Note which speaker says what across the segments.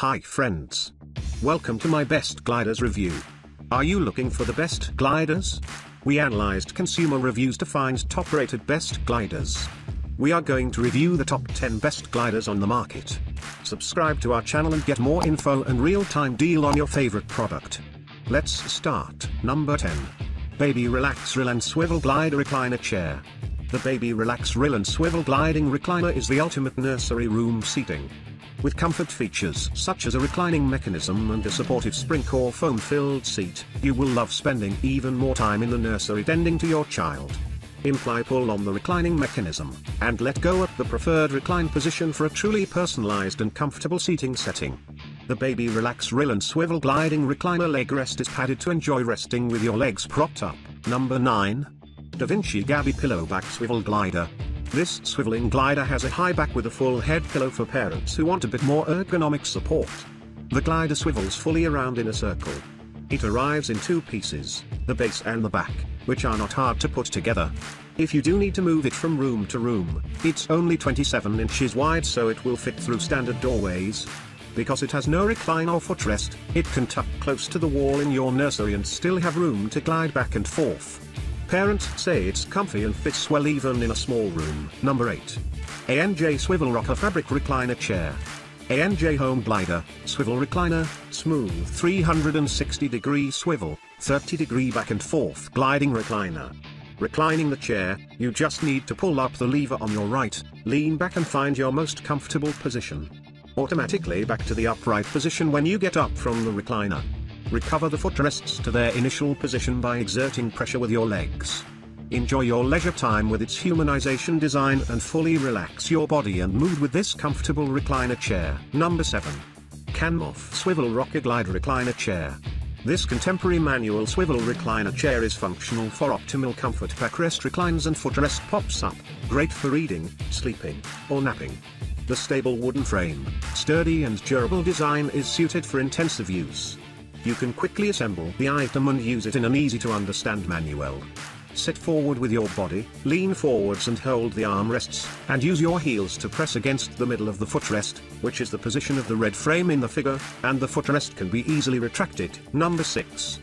Speaker 1: Hi friends. Welcome to my best gliders review. Are you looking for the best gliders? We analyzed consumer reviews to find top rated best gliders. We are going to review the top 10 best gliders on the market. Subscribe to our channel and get more info and real-time deal on your favorite product. Let's start. Number 10. Baby Relax Rylan Swivel Glider Recliner Chair. The Baby Relax Rylan Swivel Gliding Recliner is the ultimate nursery room seating. With comfort features such as a reclining mechanism and a supportive spring core foam-filled seat, you will love spending even more time in the nursery tending to your child. Imply pull on the reclining mechanism, and let go at the preferred recline position for a truly personalized and comfortable seating setting. The Baby Relax Rylan Swivel Gliding Recliner Leg Rest is padded to enjoy resting with your legs propped up. Number 9. Da Vinci Gabby Pillow Back Swivel Glider. This swiveling glider has a high back with a full head pillow for parents who want a bit more ergonomic support. The glider swivels fully around in a circle. It arrives in two pieces, the base and the back, which are not hard to put together. If you do need to move it from room to room, it's only 27 inches wide so it will fit through standard doorways. Because it has no recline or footrest, it can tuck close to the wall in your nursery and still have room to glide back and forth. Parents say it's comfy and fits well even in a small room. Number 8. ANJ Swivel Rocker Fabric Recliner Chair. ANJ Home Glider, Swivel Recliner, Smooth 360 degree swivel, 30 degree back and forth gliding recliner. Reclining the chair, you just need to pull up the lever on your right, lean back and find your most comfortable position. Automatically back to the upright position when you get up from the recliner. Recover the footrests to their initial position by exerting pressure with your legs. Enjoy your leisure time with its humanization design and fully relax your body and mood with this comfortable recliner chair. Number 7. CANMOV Swivel Rocker Glide Recliner Chair. This contemporary manual swivel recliner chair is functional for optimal comfort. Backrest reclines and footrest pops up, great for reading, sleeping, or napping. The stable wooden frame, sturdy and durable design is suited for intensive use. You can quickly assemble the item and use it in an easy to understand manual. Sit forward with your body, lean forwards and hold the armrests, and use your heels to press against the middle of the footrest, which is the position of the red frame in the figure, and the footrest can be easily retracted. Number 6.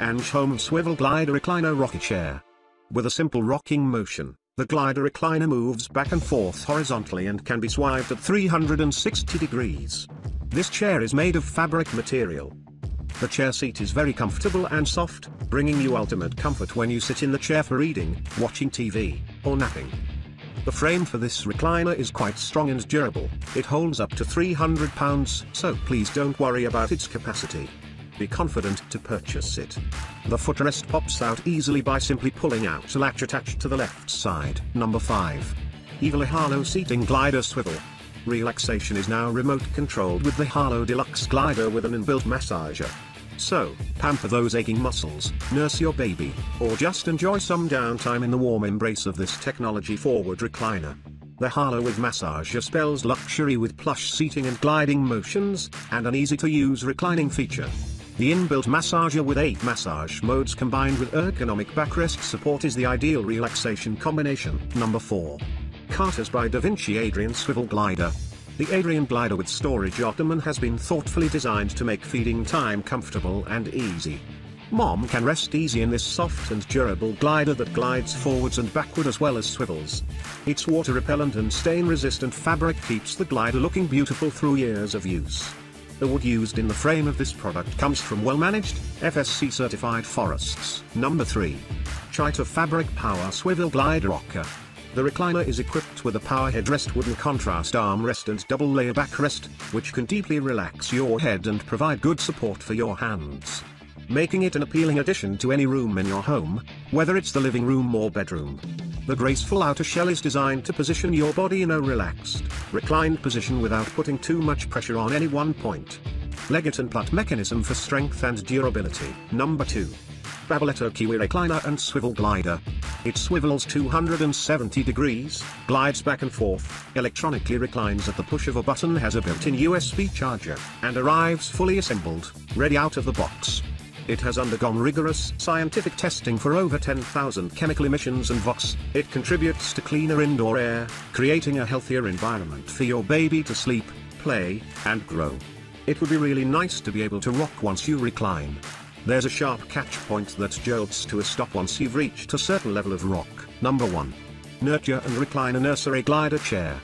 Speaker 1: ANJ Home Swivel Glider Recliner Rocker Chair. With a simple rocking motion, the glider recliner moves back and forth horizontally and can be swived at 360 degrees. This chair is made of fabric material, the chair seat is very comfortable and soft, bringing you ultimate comfort when you sit in the chair for reading, watching TV, or napping. The frame for this recliner is quite strong and durable, it holds up to 300 pounds, so please don't worry about its capacity. Be confident to purchase it. The footrest pops out easily by simply pulling out a latch attached to the left side. Number 5. Evolur Harlow Seating Glider Swivel. Relaxation is now remote controlled with the Harlow Deluxe Glider with an inbuilt massager. So, pamper those aching muscles, nurse your baby, or just enjoy some downtime in the warm embrace of this technology-forward recliner. The Harlow with massager spells luxury with plush seating and gliding motions, and an easy-to-use reclining feature. The inbuilt massager with 8 massage modes combined with ergonomic backrest support is the ideal relaxation combination. Number 4. Carter's by Da Vinci Adrian Swivel Glider. The Adrian glider with storage ottoman has been thoughtfully designed to make feeding time comfortable and easy. Mom can rest easy in this soft and durable glider that glides forwards and backward as well as swivels. Its water repellent and stain resistant fabric keeps the glider looking beautiful through years of use. The wood used in the frame of this product comes from well-managed, FSC certified forests. Number 3. Chita Fabric Power Swivel Glide Rocker. The recliner is equipped with a power headrest wooden contrast armrest and double layer backrest, which can deeply relax your head and provide good support for your hands. Making it an appealing addition to any room in your home, whether it's the living room or bedroom. The graceful outer shell is designed to position your body in a relaxed, reclined position without putting too much pressure on any one point. Leggett and Platt mechanism for strength and durability. Number 2. Babyletto Kiwi Recliner and Swivel Glider. It swivels 270 degrees, glides back and forth, electronically reclines at the push of a button has a built-in USB charger, and arrives fully assembled, ready out of the box. It has undergone rigorous scientific testing for over 10,000 chemical emissions and VOCs. It contributes to cleaner indoor air, creating a healthier environment for your baby to sleep, play, and grow. It would be really nice to be able to rock once you recline. There's a sharp catch point that jolts to a stop once you've reached a certain level of rock. Number 1. Nurture and Recliner Nursery Glider Chair.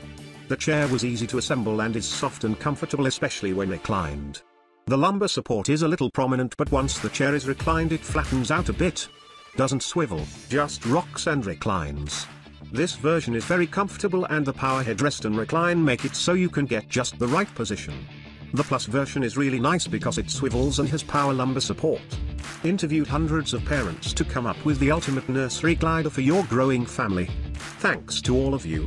Speaker 1: The chair was easy to assemble and is soft and comfortable especially when reclined. The lumbar support is a little prominent but once the chair is reclined it flattens out a bit. Doesn't swivel, just rocks and reclines. This version is very comfortable and the power headrest and recline make it so you can get just the right position. The Plus version is really nice because it swivels and has power lumbar support. Interviewed hundreds of parents to come up with the ultimate nursery glider for your growing family. Thanks to all of you.